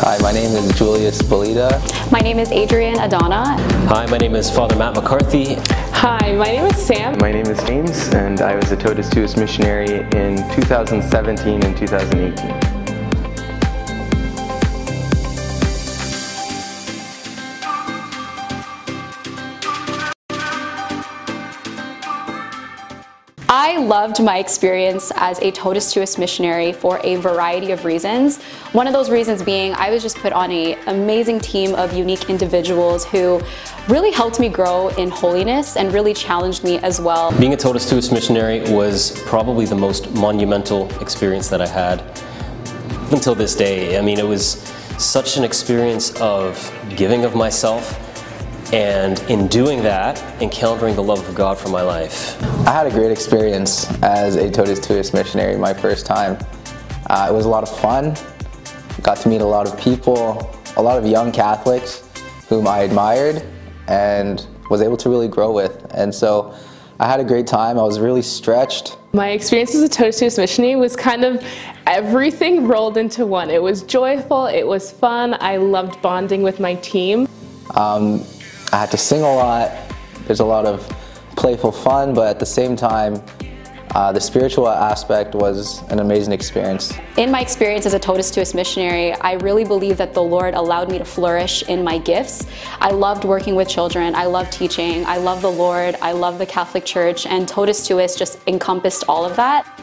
Hi, my name is Julius Balita. My name is Adriene Adona. Hi, my name is Father Matt McCarthy. Hi, my name is Sam. My name is James, and I was a Totus Tuus missionary in 2017 and 2018. I loved my experience as a Totus Tuus missionary for a variety of reasons. One of those reasons being I was just put on an amazing team of unique individuals who really helped me grow in holiness and really challenged me as well. Being a Totus Tuus missionary was probably the most monumental experience that I had until this day. I mean, it was such an experience of giving of myself, and in doing that, encountering the love of God for my life. I had a great experience as a Totus Tuus missionary my first time. Uh, it was a lot of fun, got to meet a lot of people, a lot of young Catholics whom I admired and was able to really grow with. And so I had a great time. I was really stretched. My experience as a Totus Tuus missionary was kind of everything rolled into one. It was joyful, it was fun, I loved bonding with my team. Um, I had to sing a lot. There's a lot of playful fun, but at the same time, uh, the spiritual aspect was an amazing experience. In my experience as a Totus Tuus missionary, I really believe that the Lord allowed me to flourish in my gifts. I loved working with children, I loved teaching, I love the Lord, I love the Catholic Church, and Totus Tuus just encompassed all of that.